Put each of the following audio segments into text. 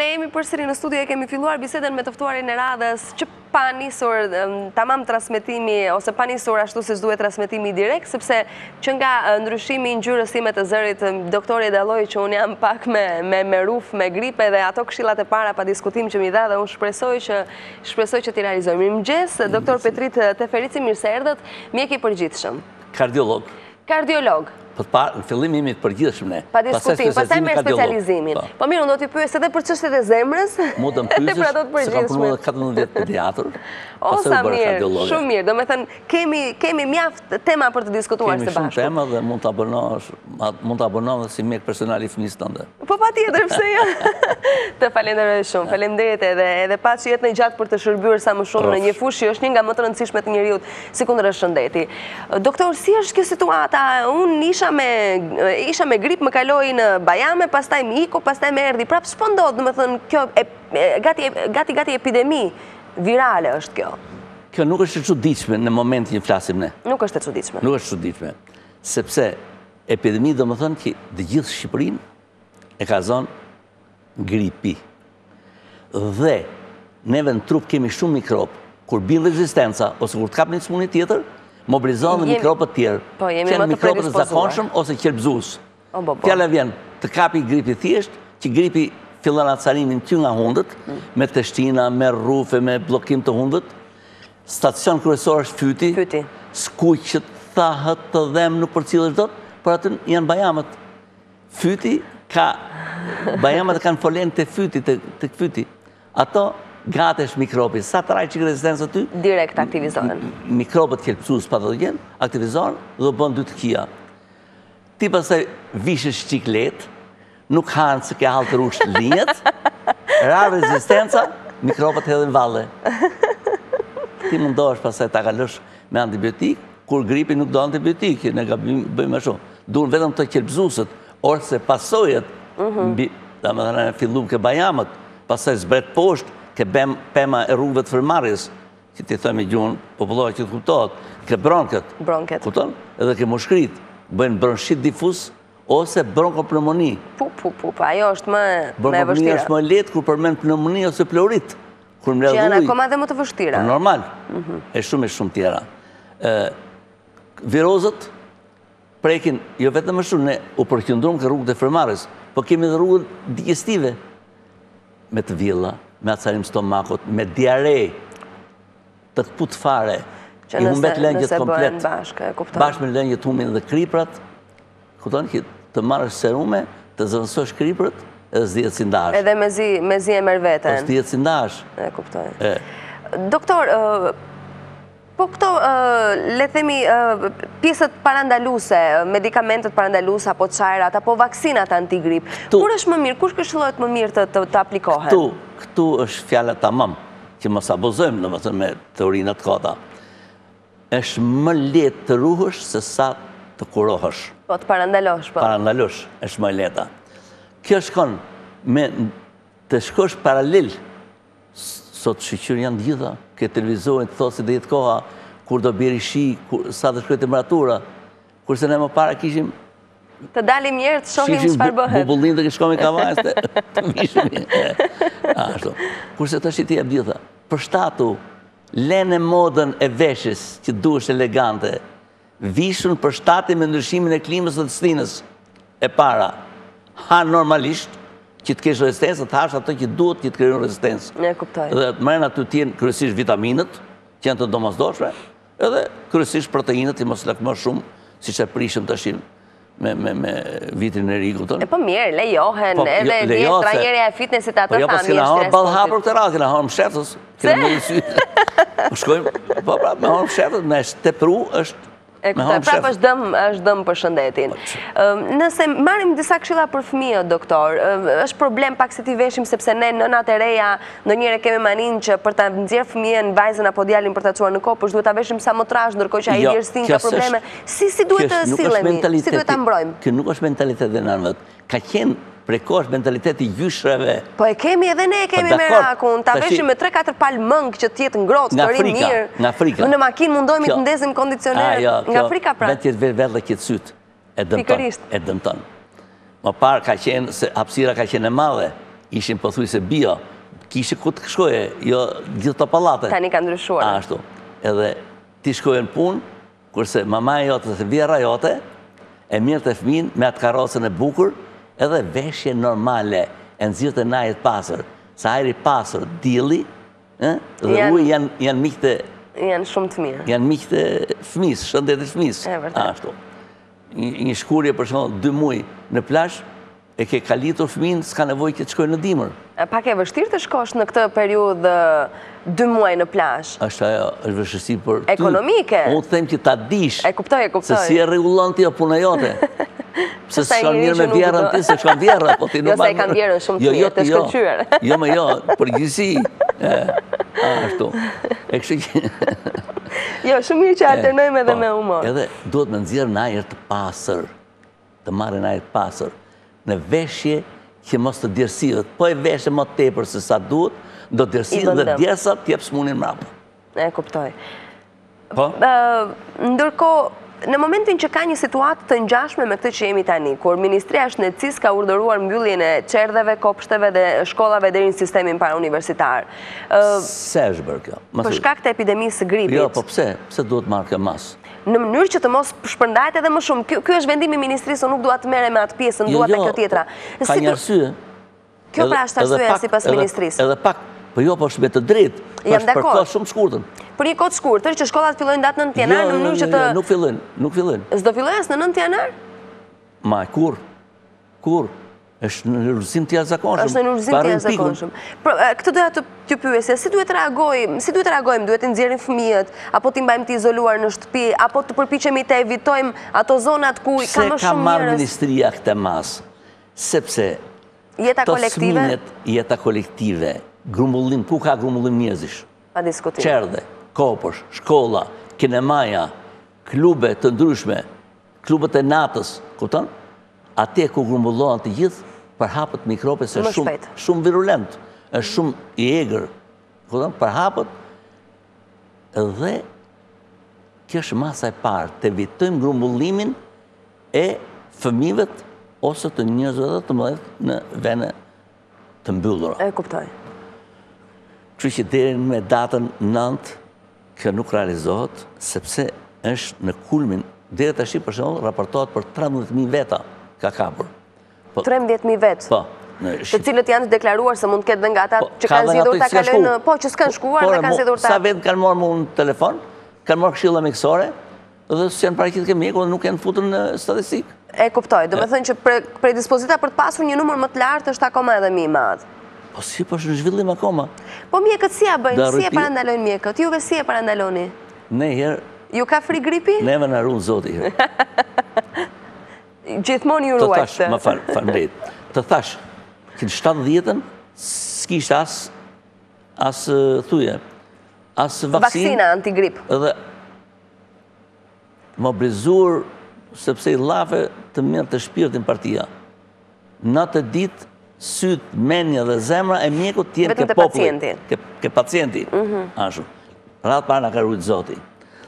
Ne jemi përsëri në studio e kemi filluar bisedën me të ftuarin e radhës që pa nisur tamam transmitimi ose pa nisur ashtu siç duhet transmitimi direkt, sepse që nga ndryshimi i ngjyrës time të zërit doktori e dalloi që unë jam pak me, me, me ruf, me gripe dhe ato këshillat e para pa diskutim që mi dha dhe unë shpresoj që, shpresoj që t'i realizoj. Mirëmëngjes, doktor Petrit Teferici, mirë se erdhët, mjek i përgjithshëm. Kardiolog. Kardiolog. Për të parë, në fillim jemi të përgjithshëm ne. Pa diskutim, pastaj me specializimin. Po. po mirë, unë do t'i pyes edhe për çështjet e zemrës. Mund të pyesësh. Edhe për ato të përgjithshme. Kam punuar 14 vjet pediatër. O sa mirë, shumë mirë. Domethënë kemi kemi mjaft tema për të diskutuar së bashku. Kemi shumë tema dhe mund ta abonosh, mund ta abonohem si mjek personal i fëmijës tënde. Po patjetër, pse jo? Të falenderoj shumë. Faleminderit edhe edhe paçi jetën e gjatë për të shërbyer sa më shumë në një fushë që është një nga më të rëndësishmet e njeriu. Sikundër është shëndeti. Doktor, si është kjo situata? Unë isha me, isha me grip, më kaloi në bajame, pastaj më iku, pastaj më erdhi. Prapë ç'po ndodh, domethënë kjo e, gati gati gati epidemi virale është kjo. Kjo nuk është e çuditshme në momentin që flasim ne. Nuk është e çuditshme. Nuk është e çuditshme. Sepse epidemi domethënë që të gjithë Shqipërinë e ka zonë gripi. Dhe neve në trup kemi shumë mikrobe. Kur bin rezistenca, ose kur të kap një sëmundje tjetër, mobilizohen dhe mikrobet e tjera. Po, jemi më të predispozuar. Që janë mikrobet e zakonshëm ose qelbëzues. Po, po, po. Fjala vjen të kapi gripi i thjeshtë, që gripi fillon acarimin qysh nga hundët, mm. me teshtima, me rrufe, me bllokim të hundës. Stacion kryesor është fyti. Fyti. Skuqet, thahet, të dhemb, nuk përcjell dot, por aty janë bajamet. Fyti ka, bajamet kanë folenë te fyti, tek fyti. Ato gati është mikrobi, sa të ra një çikë rezistenca aty, direkt aktivizohen. Mikrobet qelbëzues patogjenë, aktivizohen dhe u bënë dy të këqija. Ti pasaj vishesh çik lehtë, nuk ha se ke hall të ruash linjat, ra rezistenca, mikrobet hedhin valle. Ti mundohesh pasaj ta kalosh me antibiotikë, kur gripi nuk do antibiotikë, ne gabim bëjmë shumë. Duhen vetëm te qelbëzueset, ose pasojat mbi, domethënë, fillon ke bajamet, pasaj zbret poshtë, ke pem, pema e rrugëve të frymëmarrjes, që t'i them me gjuhën popullore që të kuptohet, ke bronket, Bronket. kupton, edhe ke mushkëritë, bëjnë bronshit difus, ose bronkopneumoni. Pu, pu, pu, pu, ajo është më, më e vështira. Bronkopneumonia është më e lehtë kur përmend pneumoni ose pleurit, kur mbledh ujë. Që janë akoma dhe më të vështira. Normal, e shumë e shumë të tjera. Virozat, Prekin, jo vetëm ashtu, ne u përqëndruam ke rrugët e frymëmarrjes, po kemi dhe rrugët digestive, me të vjella, me acarim stomakut, me diare, të këput fare, i humbet lëngjet komplet, bashkë me lëngjet humbin dhe kriprat, kupton, ke të marrësh serume, të zëvendësosh kriprat, edhe s'dihet si ndahesh. Edhe mezi e merr veten. Po s'dihet si ndahesh. E kuptoj. Doktor, Po këto, le themi, pjesët parandaluse, medikamentët parandaluse, apo çajrat, apo vaksinat antigrip, kur është më mirë, kur këshillohet më mirë të aplikohen? Këtu është fjala ta mamë, që mos abuzojmë domethënë me teorinat kota. është më lehtë të ruhesh se sa të kurohesh. Po të parandalosh, po. Parandalosh, është më e lehta. Kjo shkon me të shkosh paralel Sot shyqyr janë të gjitha, ke televizorin të thotë si do jetë koha kur do bjerë shi, sa do shkojë temperatura, kurse ne më para kishim Të dalim njëherë të shohim çfarë bëhet. Shqipë bubullin dhe kur shkon mbi Kavajës të të mishmi. Ashtu. Kurse tashi t'i jep të gjitha. Përshtatu, lene modën e veshjes që dukesh elegante, Veshjen përshtate me ndryshimin e klimës dhe të stinës. E para, ha normalisht që të kesh rezistencë, të hash atë që duhet që të krijojë rezistencë. E kuptoj. Dhe të merren aty të jenë kryesisht vitaminët, që janë të domosdoshme, edhe kryesisht proteinët, të mos lakmosh shumë, siç e prishëm tashin. me vitin e ri, kupton? Po mirë, lejohen, po, edhe jo, vjetë tra njerëja e fitnessit atë po, jo, thamë, një shtresë. Po jo, pas kena të ra, kena hangër mshehtas, kena më një sytë. Po shkojmë, po pra, me hangër mshehtas, me të pru, është E këtë, prapë është dëm për shëndetin. Po, nëse marrim disa këshilla për fëmijë, doktor, është problem pak se t'i veshim, sepse ne nënat e reja, ndonjëherë kemi maninë që për ta nxjerrë fëmijën, vajzën apo djalin për ta çuar në kopsht duhet ta veshim sa më trashë, ndërkohë që ai, jo, djersitin ka probleme. Si, si duhet të sillemi, si duhet t'i mbrojmë? Kjo nuk është mentalitet i nënave. Ka qenë prej kohësh mentaliteti i gjysheve. Po e kemi edhe ne e kemi po, merakun, ta veshim me 3-4 palë mëngë që të jetë ngrohtë, të rrijë mirë. Nga frika, Në makinë mundohemi të ndezim kondicionerët, jo, nga frika pra. Vetë jetë vetë dhe qet sytë, e dëmton, e dëmton. Më parë ka qenë, se hapsira ka qenë e madhe, ishin pothuajse bio, kishe ku të shkoje, jo gjithë te pallatet. Tani ka ndryshuar. Ashtu, edhe ti shkon në punë, Kurse mamaja jote ose vjehrra jote e merrte fëmijën me atë karrocën e bukur edhe veshje normale e nxirrte në ajër të pastër. Se ajri i pastër, dielli, ë, dhe Janë- uji janë janë miqtë Janë shumë të mirë. janë miqtë e fëmijës, shëndetit të fëmijës. E vërtetë. Ashtu. Një, një shkuarje për shembull, dy muaj në plazh, E ke kalitur fëmijën, s'ka nevojë që të shkojë në dimër. Pak e vështirë të shkosh në këtë periudhë dy muaj në plazh. Është ajo, është vështirësi për ty. Ekonomike. Unë të them që ta dish. E kuptoj, e kuptoj. Se si e rregullon ti, jo punë e jote. Se s'shkon mirë me vjehrrën ti, s'e shkon vjehrrën. Po jo, se e kam vjehrrën shumë të jetë, të shkëlqyer. Jo, me jo, për gjithësi. Ashtu. E kështu që... Jo, shumë mirë që alternojme edhe me humor. Edhe duhet me i nxjerrë në ajër të pastër. të marrin ajër të pastër, në veshje që mos të djersitet, po e veshe më tepër se sa duhet, do të djersitet dhe djersa të jep sëmundjen mrapa. E kuptoj. Po? Ndërkohë, në momentin që ka një situatë të ngjashme me këtë që jemi tani, kur Ministria e Shëndetësisë ka urdhëruar mbylljen e çerdheve, kopshteve dhe shkollave deri në sistemin parauniversitar. Pse është bërë kjo? Për shkak të epidemisë së gripit? Jo, po pse? Pse duhet marrë kjo masë? në mënyrë që të mos shpërndahet edhe më shumë. Ky është vendimi i ministrisë, unë nuk dua të merrem me atë pjesë, unë dua te kjo tjetra. Ka një arsye. Kjo pra është arsyeja sipas ministrisë. Edhe pak, por po, jo, për shumë të drejtë, për për kohë shumë të shkurtën. Për një kohë të shkurtër, që shkollat fillojnë datën nëntë janar, në mënyrë që të... Nuk fillojnë, nuk fillojnë. S'do fillojnë as në nëntë janar? Ma, kur? Kur? Është në lulëzim të jashtëzakonshëm. Është në lulëzim të jashtëzakonshëm. Pra, këtë doja të të pyesja, si duhet të reagojmë, si duhet të reagojmë, duhet t'i nxjerrim fëmijët, apo t'i mbajmë të izoluar në shtëpi, apo të përpiqemi të evitojmë ato zonat ku ka më shumë njerëz. Pse e ka marrë ministria këtë masë, sepse të sminet, jeta kolektive, grumullim, ku ka grumullim njerëzish? Pa diskutim. Çerdhe, kopsht, shkolla, kinemaja, klube të ndryshme, Klubet e natës, kupton? Atje ku grumbullohen të gjithë, përhapet mikrobi se është shumë virulent, është shumë i egër. Kupton? Përhapet dhe kjo është masa e parë, të evitojmë grumbullimin e fëmijëve ose të njerëzve të mëdhenj në vene të mbyllura. E kuptoj. Kështu që deri në me datën nëntë, kjo nuk realizohet, sepse është në kulmin, deri tashi për shembull, raportohet për 13.000 veta ka kapur. 13.000 po, vetë? Po. Të cilët janë të deklaruar se mund të ketë dhe nga ata po, që kanë zgjedhur ta kalojnë, po që s'kanë shkuar dhe kanë zidur të... Sa vetë kanë më marrë mu në telefon, kanë marrë këshilla mikësore, Dhe s'janë paraqitur ke mjeku dhe nuk janë futur në statistikë. E kuptoj, domethënë që predispozita për të pasur një numër më të lartë është akoma edhe më e madhe. Po si, po është në zhvillim akoma. Po mjekët si ia bëjnë, si e parandalojnë mjekët, juve si e parandaloni? Ne herë... Ju kap juve gripi? Ne na run Zoti. Gjithmonë ju ruajtë. Të thashë, më fal, faleminderit. Të thashë, ke 70-ën, s'kishte as, as thuaje, as vaksinë. Vaksina antigrip. Dhe Mobilizuar sepse i llafe të merrte shpirtin partia. Natë e ditë, sytë, mendja dhe zemra e mjekut të jenë ke populli. Ke pacienti. Mhm. Ashtu. Radhë të parë na ka rujtë Zoti.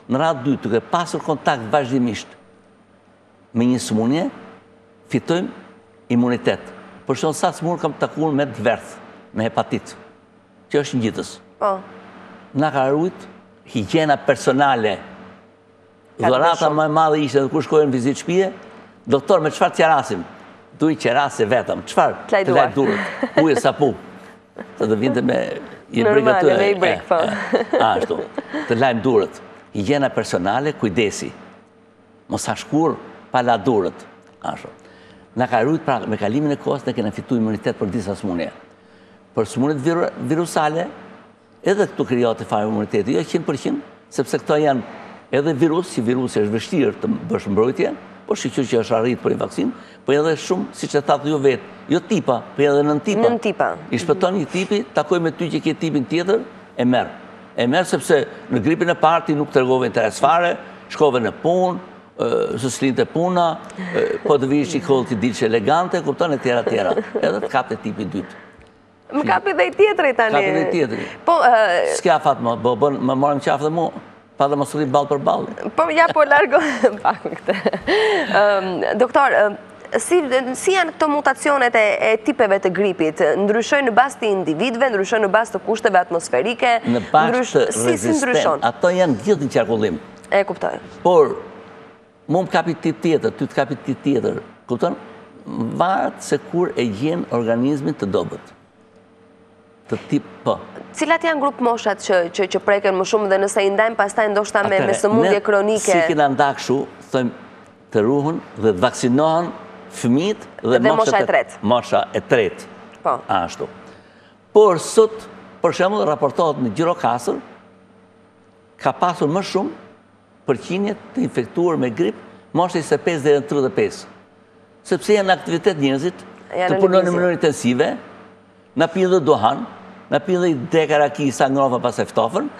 Në radhë të dytë, duke pasur kontakt vazhdimisht Me një sëmundje fitojmë imunitet. Për shembull, sa të sëmurë kam takuar me verdhëz, me hepatit, që është ngjitës. Po. Na ka rujt higjiena personale. Dhurata më e madhe ishte kur shkojmë në vizitë shtëpie, doktor me çfarë të qerasim? Du një qerasje vetëm. Çfarë? Të laj durët. Ujë e sapun. Të të vinte me ibrik aty. Normal, me ibrik, po. Ashtu. Të lajmë durët. Higjiena personale, kujdesi. Mos hash kurrë pa la durët. Ashtu. Na ka rujt pra me kalimin e kohës ne kena fitu imunitet për disa smunje. Për smunjet virusale, edhe këtu krijohet një farë imuniteti, jo 100%, sepse këto janë edhe virus, që virusi e ke vështirë të bësh mbrojtje, po shqyqyr që është arrit për një vaksinë, po edhe shumë, siç e thatë ju vetë, jo tipa, po edhe nëntipa. Nëntipa. I shpëton një tipi, takohem me ty që ke tipin tjetër, e marr. E merr sepse në gripin e parë ti nuk tregove interes fare, shkove në punë, se s'linte puna, po të vishe hollë të dilje elegante, kupton e tjera e tjera, edhe të kapte tipi i dytë. Më kap dhe një tjetër tani. Kap dhe një tjetër. Po, S'ke afat më, bo, bo, më more në qafë dhe mu, pa le më solli ballë për ballë. Po, ja, po, largohu pak më këtej. Doktor, Si janë këto mutacionet e tipeve të gripit? Ndryshojnë në bazë të individëve, ndryshojnë në bazë të kushteve atmosferike? Në bazë të rezistencës, ato janë gjithnjë në qarkullim. E kuptoj. Por, mu më kap një tip tjetër, ty të kap një tip tjetër. Kupton? Varet se kur e gjen organizmin të dobët. Të hip sipër. Po. Cilat janë grupmoshat që preken më shumë dhe nëse i ndajmë pastaj ndoshta me sëmundje kronike? S'i kena nda kshu, themi, të ruhen dhe të vaksinohen fëmijët dhe mosha e tretë. Po. Ashtu. Por sot, për shembull, raportohet në Gjirokastër ka pasur më shumë përqindje të infektuar me grip mosha 25 deri në 35. Sepse janë aktivitet njerëzit që punojnë në mënyrë intensive, na pinë dhe duhan, na pinë dhe teka raki, sa ngrofen pastaj ftofen,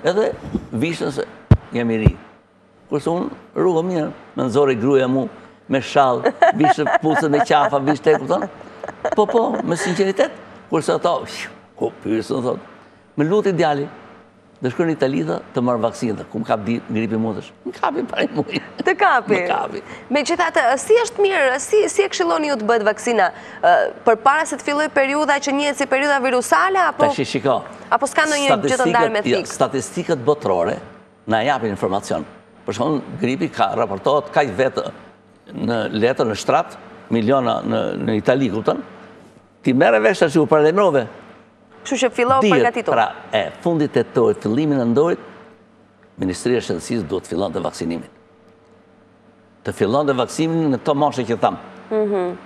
edhe vishen se jam i ri. Kurse unë ruhem mirë, më nxori gruja mu me shall, vish bluzën me qafë, vishe ti, kupton? Po, po, me sinqeritet, kurse ata, ku pyesin, thotë, m'u lut djali, dhe shkoi në Itali të marrë vaksinë, dhe ku më kap gripi mu, thosh, e kapi i pari muj. Të kapi? Më kapi. Megjithatë, si është mirë, si e këshilloni ju të bëhet vaksina, përpara se të fillojë periudha që njihet si periudha virusale, apo... Tashi shiko. Apo s'ka ndonjë gjë të ndarë me, jo, thikë? Statistikat botërore, Na japin informacion. Për shembull, gripi ka raportohet kaq veta në letër në shtrat, miliona në Itali, kupton? Ti merre vesh që u paralajmërove. Kështu që fillo përgatitu. Pra, fundi i tetorit, fillimi i nëntorit, Ministria e Shëndetësisë duhet të fillonte vaksinimin. Të fillonte vaksinimin në këto moshe që thamë. Mhm.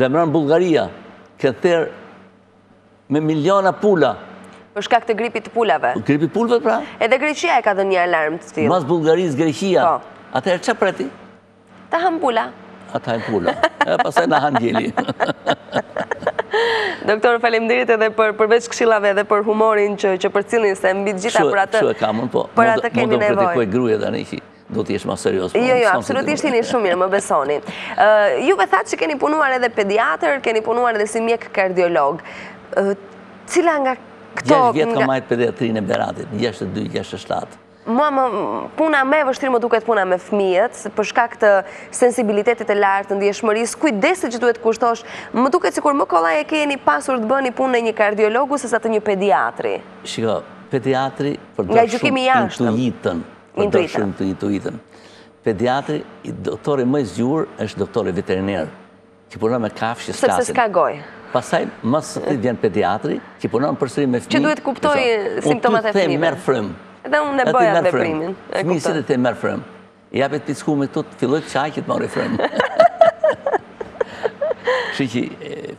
Lajmëron Bullgaria, këtë Me miliona pula. Për shkak të gripit të pulave. Gripit të pulave, pra? Edhe Greqia e ka dhënë një alarm të tillë. Mas Bullgarisë, Greqia. Po. Atëherë çfarë pret? Ta hamë pulën. A ta hamë pulën. E pastaj na ha gjeli. Doktor, faleminderit edhe për përveç këshilave edhe për humorin që përcillni se mbi të gjitha për atë. Shih, e kam unë, po. Për atë kemi nevojë. Mund të më kritikojë gruaja dhe në i Do të jesh ma serios. Po, jo, jo, absolutisht jeni shumë mirë, më besoni. Juve thatë që keni punuar edhe pediatër, keni punuar edhe si mjek kardiolog. Cila nga këto... Gjashtë vjet kam mbajtur pediatrinë e Beratit, gjashtëdhjetë e dy, gjashtëdhjetë e shtatë. Mua më puna më e vështirë më duket puna me fëmijët, për shkak të sensibilitetit të lartë, të ndjeshmërisë, kujdesi që duhet t'i kushtosh, më duket sikur më kollaj e keni pasur të bëni punën e një kardiologu, sesa të një pediatri. Shiko, pediatri përdor shumë intuitën. Përdor shumë intuitën. Pediatri, doktori më i zgjuar, është doktori veteriner, që punon me kafshë që s'flasin. Sepse s'ka gojë. Pastaj, mbas atij vjen pediatri, që punon përsëri me fëmijë. Që duhet të kuptojë simptomat e fëmijës. Duhet të marrë frymë. Edhe unë e bëja dhe primin. Fëmijës i the të marrë frymë. I jepet pisku, me tut, filloi të qajë që të marrë frymë. Kështu që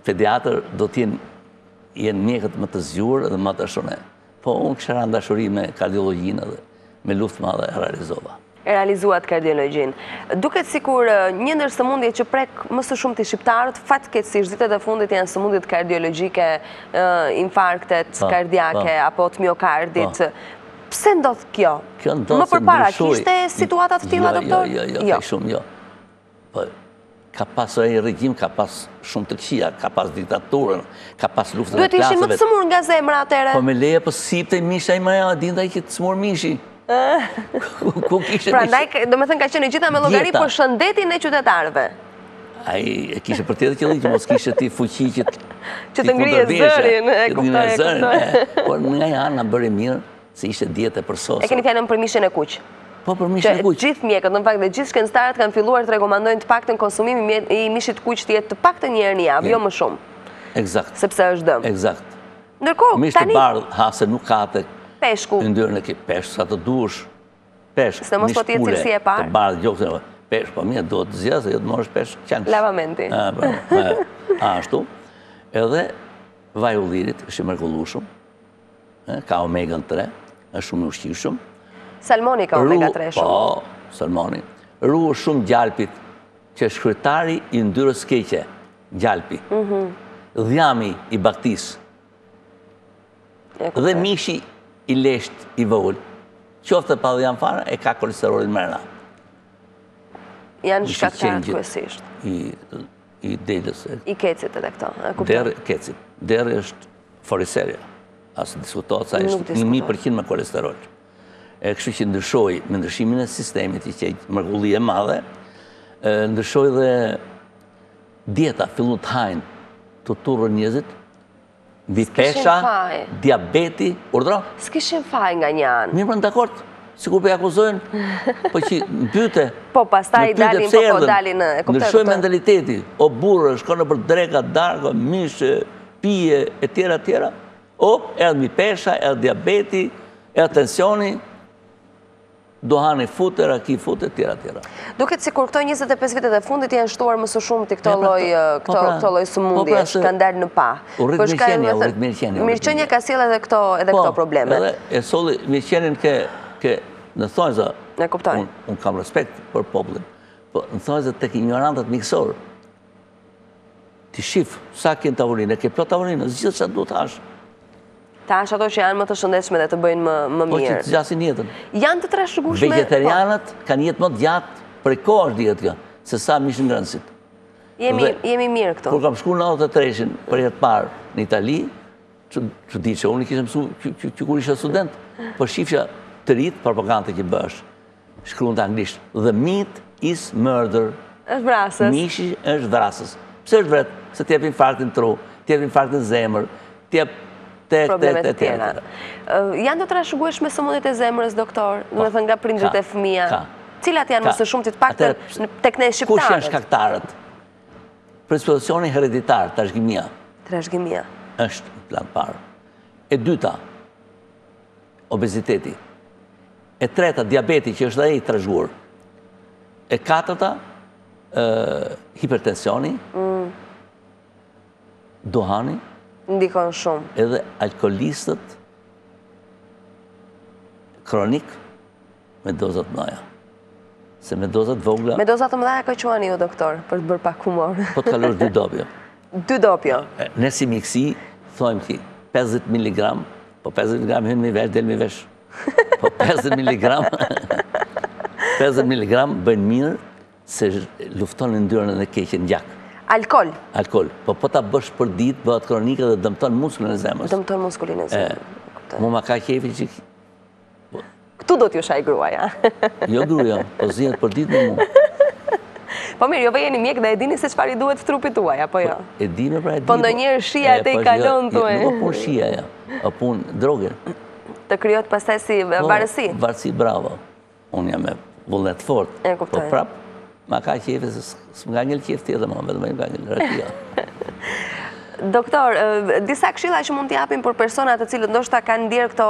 pediatër duhet të jenë mjekët më të zgjuar dhe më të shune. Po unë kisha rënë në dashuri me kardiologjinë dhe me luftë të madhe e realizova. E realizuat kardiologjinë. Duket sikur një ndër sëmundjet që prek më së shumti shqiptarët, fatkeqësisht ditët e fundit janë sëmundjet kardiologjike, infarktet po, kardiake po. apo të miokardit. Po. Pse ndodh kjo? Kjo ndodh. Më përpara kishte situata të tilla jo, jo, doktor? Jo, jo, jo, jo, jo. Po, ka pas ai regjim, ka pas shumë të këqija, ka pas diktaturën, ka pas luftën e klasëve. Duhet të ishin më të sëmurë nga zemra atëherë. Po me leje, po s'jepte mish ai ma, e dinte ai që të sëmurte mishi. Ku kishte pra, mishi? Prandaj, domethënë ka qenë e gjitha me llogari për shëndetin e qytetarëve. Ai e kishte për tjetër qëllim që mos kishe ti fuqi që të ngrije zërin, e kuptoj. Por nga një anë bëri mirë, Se ishte dietë e përsosur. E keni fjalën për mishin e kuq. Po për mishin e kuq. Të gjithë mjekët, në fakt dhe gjithë shkencëtarët kanë filluar të rekomandojnë të paktën konsumimi i mishit të kuq të jetë të paktën një herë në javë, jo më shumë. Ekzakt. Sepse është dëm. Ekzakt. Ndërkohë tani Mish të bardhë, ha se nuk ka atë... Peshku. Yndyrën. E ke peshk sa të dush. Peshk. Se mos po të jetë cilësi e parë. Të bardhë gjokse. Peshk, po mirë, duhet të zgjedhësh, jo të marrësh peshk qenë. Lavamenti. Po, ashtu. Edhe vaji i ullirit, është i mrekullueshëm. Ka omega 3, është shumë i ushqishëm. Salmoni ka omega 3 shumë. Po, salmoni. Ruhu shumë gjalpit, që është kryetari i yndyrës keqe, gjalpi. Mhm. Dhjami i bagëtisë. Dhe mishi i leshtë i vogël. Qoftë pa dhjam fare, e ka kolesterolin mrena. Janë shkaktarë kryesisht. i Dedës. I Kecit edhe këto, e kuptoj. Deri e kecit. Derri është fariserja. As diskutohet, se është një mijë përqind me kolesterol. E kështu që ndryshoi me ndryshimin e sistemit, qe mrekulli e madhe, ndryshoi dhe dieta, fillu të hajnë, të turren njerëzit, Mbipesha, diabeti, urdro? S'kishin faj nga një anë. Mirë më në dakord, sikur po i akuzojmë, por po që më pyte, po, më pyte pse po, erdhën, ndryshoi mentaliteti, o burra, shko nëpër dreka, darka, mish, pije, e tjera, tjera, o, edhe mbipesha, edhe diabeti, edhe tensioni, Duhani fute, raki fute, tjera tjera. Duket sikur këto 25 vitet e fundit janë shtuar më së shumti këto po, lloj po, pra, këto lloj sëmundjesh kanë dalë në pah. U rrit mirëqenja, u rrit mirëqenja. Mirëqenja ka sjellë edhe këto edhe po, këto probleme. Edhe e solli mirëqenjen ke ke në thonjza. E kuptoj. Unë kam respekt për popullin. Po në thonjza tek injorantët mjekësor. Ti shif, sa ke në tavolinë, e ke plot tavolinë, zgjidh çfarë duhet të hash. Të hash ato që janë më të shëndetshme dhe të bëjnë më më mirë. Po që të zgjasin jetën. Janë të trashëgueshme. Vegetarianët po. kanë jetë më të gjatë prej kohësh dihet kjo, se sa mishngrënësit. Jemi jemi mirë këtu. Kur kam shkuar në 93-shin për herë të parë në Itali, që e di që unë kisha mësuar që kur isha student, po shifja çfarë propagande që bëjshin. Shkruante anglisht, The meat is murder. Mishi është vrasës. Pse është vret? Se të jep infarktin tru, të jep infarktin zemër, të jep te te te te. Janë të trashëgueshme sëmundjet e zemrës, doktor, do të thotë nga prindërit te fëmija. Ka. Cilat janë më së shumti të paktën tek ne shqiptarët? Kush janë shkaktarët? Predispozicioni hereditar, trashëgimia. Trashëgimia. Është plan i parë. E dyta, Obeziteti. E treta, diabeti që është dhe i trashëguar. E katërta, hipertensioni, mm. duhani, ndikon shumë. Edhe alkoholistët kronik Me doza të mëdha. Se me doza të vogla... Me doza të mëdha ça quani ju, doktor, për të bërë pak humor. Po të kalosh dy dopjo. Dy dopjo. Ne si mjeksi, thojmë që, 50 mg, po 50 mg hyn m'i vesh, del m'i vesh. Po 50 mg, 50 mg bëjnë mirë, se luftojnë yndyrën e keqe n'gjak. Alkool. Alkool. Po po ta bësh për ditë, bëhet kronike dhe dëmton muskulin e zemrës. Dëmton muskulin e zemrës. Mu ma ka qefi që Këtu do t'ju shajë gruaja. Jo gruaja, po zihet për ditë me mua. Po mirë, ju vetë jeni mjek dhe e dini se çfarë i duhet trupit tuaj, apo jo? Po, e dimë pra e dimë. Po ndonjëherë shija e tejkalon të e. Nuk o punë shijeje, o punë droge. Të krijohet pastaj si po, varësi. Varësi, bravo. Unë jam me vullnet të fortë. E kuptoj. Po prapë, Ma ka qefi, s'më ka ngel qef tjetër, ma vetëm më ka ngel rakia. Doktor, disa këshilla që mund t'japim për persona të cilët ndoshta kanë ndier këto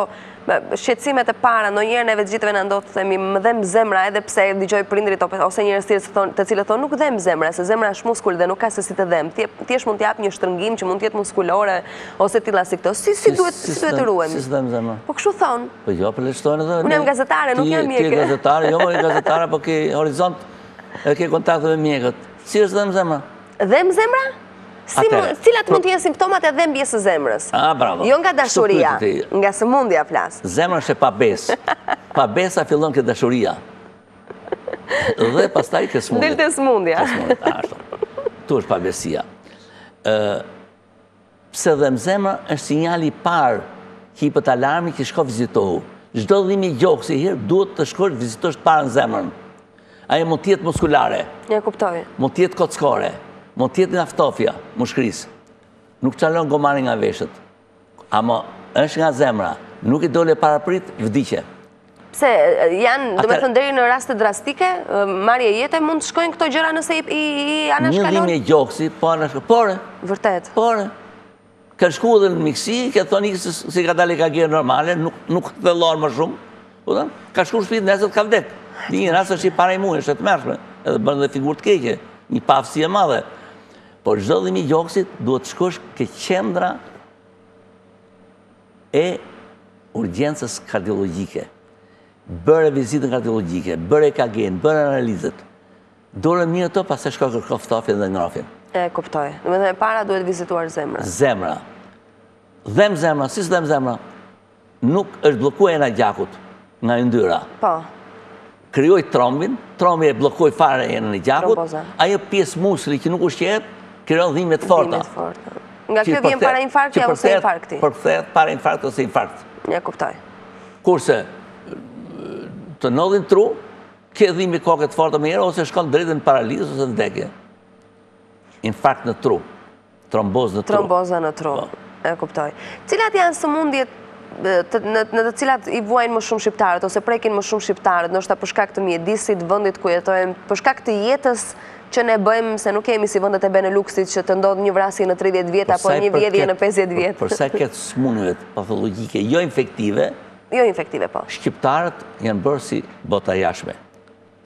shqetësimet e para, ndonjëherë neve të gjithëve na ndodh të themi më dhem zemra edhe pse dëgjoj prindërit ose njerëz tjerë të cilët thonë nuk dhem zemra, se zemra është muskul dhe nuk ka se si të dhem, thjesht mund t'japë një shtrëngim që mund t'jetë muskulore, Ose të tilla si këto, si duhet të ruhemi? Si s'dhem zemra? Po kështu thonë? Po jo, për lexojnë dhe... Unë jam gazetare, nuk jam mjeke. Ti je gazetare, jo, je gazetare, po ki horizont e ki kontakt me mjekët. Si s'dhem zemra? Dhem zemra? Cilat mund të jenë simptomat e dhembjes së zemrës? A, bravo. Jo nga dashuria, nga sëmundja flas. Zemra është e pabesë. Pabesia fillon ke dashuria. Dhe pastaj ke sëmundja. Dhe ke sëmundja. Ktu është pabesia. Pse dhem zemra është sinjali i parë jipet alarmi që shko vizitohu. Çdo dhimbje gjoksi i herë duhet të shkosh të vizitosh të parën zemrën. Ajo mund të jetë muskulare. E kuptoj. Mund të jetë kockore. Mund të jetë nga ftofja, mushkërisë. Nuk çalon gomari nga veshët. Ama u është nga zemra. Nuk i dole parapritë, vdiqe. Pse, janë, domethënë deri në raste drastike, marrje jete, mund të shkojnë këto gjëra nëse i anashkalon? Një dhimje gjoksi, po anashkalon, po ore. Vërtet. Po ore. Ka shku dhe në mjeksi, ka thonë ai se ka dalë EKG-ja normale, nuk thellohet më shumë, po ka shku shpi nesër ka vdekë. Në një rast është i paralajmum, është e tmerrshme, edhe bën dhe figurë të keqe, një paaftësi e madhe. Por çdo dhimje gjoksi duhet të shkosh ke qendra e urgjencës kardiologjike, bëre vizitën kardiologjike, bëre EKG-në, bëre analizat, dolën mirë ato, pastaj shko kërko ftofjen dhe ngrofjen. E, kuptoj. Domethënë e para duhet vizituar zemra. Zemra. Dhem zemra, si s'dhem zemra? Nuk është blokua ena e gjakut, nga yndyra. Po. krijoi trombin, trombi e bllokoi fare enën e gjakut, ajo pjesë muskli që nuk ushqehet, krijon dhimbje të forta. Nga kjo vjen parainfarkti ose infarkti? Përkthehet parainfarkti ose infarkti. E kuptoj. Kurse të ndodhi në tru, ke dhimbje koke të forta menjëherë ose shkon drejt në paralizë ose në vdekje. Infarkt në tru. Trombozë në tru. Tromboza në tru, po. e kuptoj. Cilat janë sëmundjet të cilat i vuajnë më shumë shqiptarët, ose prekin më shumë shqiptarët, ndoshta për shkak të mjedisit, vendit ku jetojmë, për shkak të jetës që ne bëjmë, se nuk jemi si vendet e Beneluksit, që të ndodhë një vrasje në 30 vjet, apo një vjedhje në 50 vjet. Për sa i përket sëmundjeve patologjike, jo infektive, jo infektive, po. Shqiptarët janë bërë si bota e jashtme.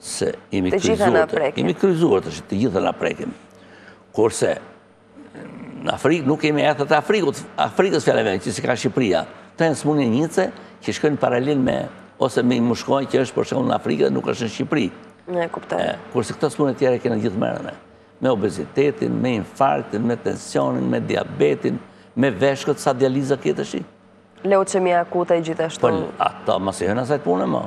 Se jemi kryzuar të të gjitha na prekin. Kurse, në Afrikë nuk kemi e të Afrikët, Afrikës fjala vjen, që s'i ka Shqipëria, ato janë sëmundje ngjitëse, që shkojnë paralin me, ose me një mushkonjë që është për shembull në Afrikë dhe nuk është në Shqipëri. E kuptoj. Kurse këto sëmundje të tjera i kena të gjitha edhe ne. Me obezitetin, me infarktin, me tensionin, me diabetin, me veshkët, sa dializa këtë është i? Leucemia akute gjithashtu. Po, ato, ma si hëna sajtë punë, ma.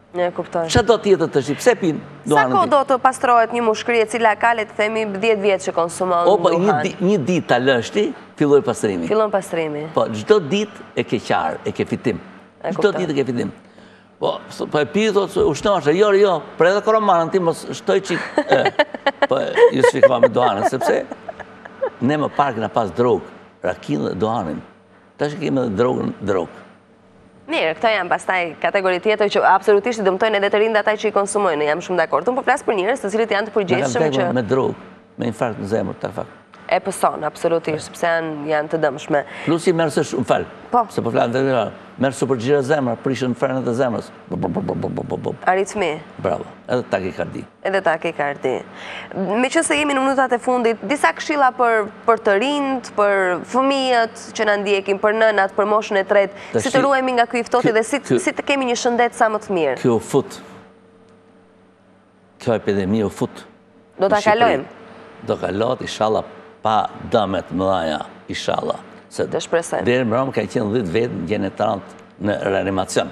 E kuptoj. Që do tjetër të shi, pse pin duhan në ditë? Sa kohë do të pastrohet një mushkri e cila ka, le të themi 10 vjetë që konsumon po, duhan? Opa, një ditë ta lësh ti, fillon pastrimi. Fillon pastrimi. Po, çdo ditë e ke qar, e ke fitim. E kuptoj. Çdo ditë e ke fitim. Po, po e pi thotë u shëndoshe, jo, jo, por edhe koromanen ti mos shtoj çik. Po ju s'i kam duhanin sepse ne më parë kena pas drogë rakinë dhe duhanin. Tash kemi edhe drogën, drogë. Mirë, këto janë pastaj kategori tjetër që absolutisht i dëmtojnë edhe të rinjtë dhe ata që i konsumojnë, jam shumë dakord. Unë po flas për njerëz të cilët janë të përgjegjshëm që... Me drogë, me infarkt në zemër, ta fakt. E pëson, absolutisht, sepse janë të dëmshme. Plus i merë se shumë, më fal, po. se po flanë të të të merë super xhiro zemra, prishen frenet e zemrës. Aritmi. Bravo, edhe takikardi. Edhe takikardi. Meqenëse jemi në minutat e fundit, disa këshilla për të rinjtë, për fëmijët që na ndjekin, për nënat, për moshën e tretë, si të ruhemi nga ky i ftohti dhe si të kemi një shëndet sa më të mirë. U fut, kjo epidemi u fut. Do ta kalojmë. Do kalohet, ishalla pa dëme të mëdhaja, ishalla. Dhe shpresojmë. Dhe mbrëmë kanë qenë 10 vetë në gjendje të rëndë në reanimacion.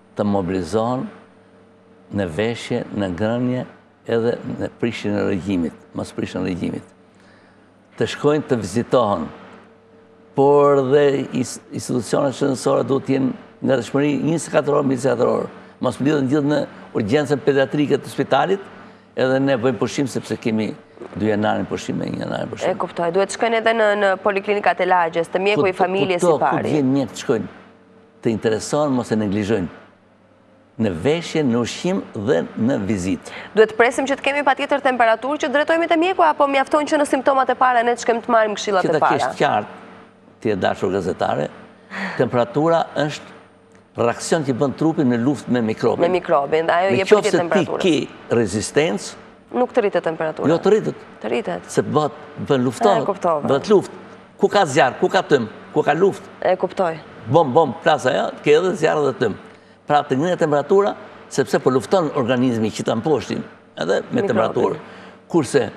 të mobilizohen në veshje, në ngrënje edhe në prishjen e regjimit, mos prishjen e regjimit. Të shkojnë të vizitohen, por dhe institucionet shëndetësore duhet të jenë në gatishmëri 24 orë në 24 orë. Mos mblidhen të gjithë në urgjencën pediatrike të spitalit, edhe ne bëjmë pushim sepse kemi dy janarin pushim e një janarin pushim. E kuptoj, duhet të shkojnë edhe në poliklinikat e lagjes, te mjeku i familjes së pari. Kudo ku gjejnë mjek të shkojnë? të interesohen mos e neglizhojnë në veshje, në ushqim dhe në vizitë. Duhet të presim që të kemi patjetër temperaturë që të drejtohemi te mjeku apo mjafton që në simptomat e para ne të shkojmë të marrim këshillat e para? Që ta kesh të qartë, ti e dashur gazetare, temperatura është reaksion që bën trupi në luftë me mikrobin. Me mikrobin, dhe ajo jep rritje temperature. Në qoftë se ti ke rezistencë, Nuk të rritet temperatura? Jo, të rritet. Të rritet? Se bëhet, bëhet lufta. E, kuptove. Bëhet luftë. Ku ka zjarr, ku ka tym, ku ka luftë. E, kuptoj. Bom, bom, plasa, ja, ke edhe zjarr dhe tym. Pra, të ngrihet temperatura, sepse po lufton organizmi që ta mposhti, edhe me temperaturë. Kurse,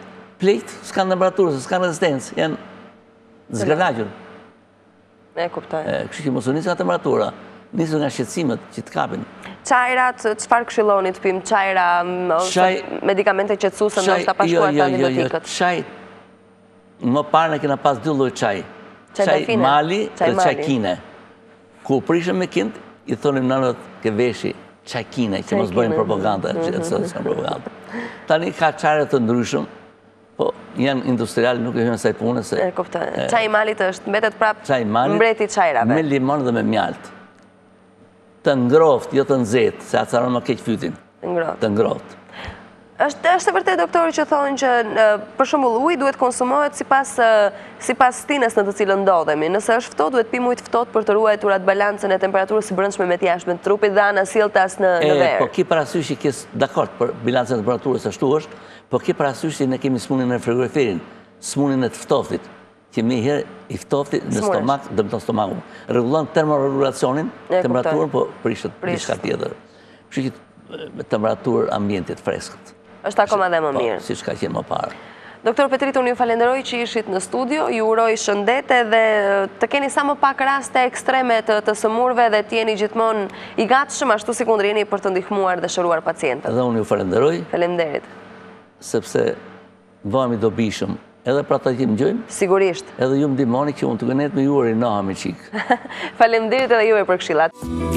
pleqtë, s'kanë temperaturë, s'kanë rezistencë, janë zgërlaqur. E kuptoj. Kështu që mos u nis nga temperatura, nisu nga shqetësimet që të kapin. Çajrat, çfarë këshilloni të pimë? Çajra ose medikamente qetësuese ndoshta pa shkuar te antibiotikët? Çaj. Më parë ne kena pas dy lloj çaj. Çaj mali dhe çaj kine. Kur u prishëm me Kinën, i thonim nënës te veshi çaj kine që mos bëjnë propagandë, që të thonë propagandë. Tani ka çajra të ndryshëm, Po, janë industrialë, nuk i hyjmë asaj pune, se... E, kuptoj. Çaji i malit është, mbetet prapë... Çaji i malit... Mbreti i çajrave. Me limon dhe me mjaltë. Të ngrohtë, jo të nxehtë, se acaron më keq fytin. Ngrohtë. Të ngrohtë. Është e vërtetë doktor që thonë që për shembull uji duhet konsumohet sipas sipas stinës në të cilën ndodhemi. Nëse është ftohtë, duhet pimë ujë të ftohtë për të ruajtur atë balancën e temperaturës së brendshme me të jashtme të trupit dhe anasjelltas në verë. Po, ki parasysh ky, s'e, dakord për balancën e temperaturës ashtu është, Po ke parasysh se ne kemi sëmundjen e frigoriferit, sëmundjen e të ftohtit, që menjëherë i ftohti në stomak, dëmton stomakun. Rregullon termoregulacionin, temperaturën, po prishet diçka tjetër. Kështu që me temperaturë ambienti, të freskët. Është akoma dhe më po, mirë. Siç ka qenë më parë. Doktor Petrit, unë ju falenderoj që ishit në studio, ju uroj shëndet dhe të keni sa më pak raste ekstreme të të sëmurëve dhe të jeni gjithmonë I gatshëm ashtu sikundër jeni për të ndihmuar dhe shëruar pacientët. Dhe unë ju falenderoj. Faleminderit. Sepse bëhem i dobishëm edhe për ata që më dëgjojnë. Sigurisht. Edhe ju më ndihmoni që unë të gënet me juar i naha me qikë. Faleminderit edhe juve për këshillat.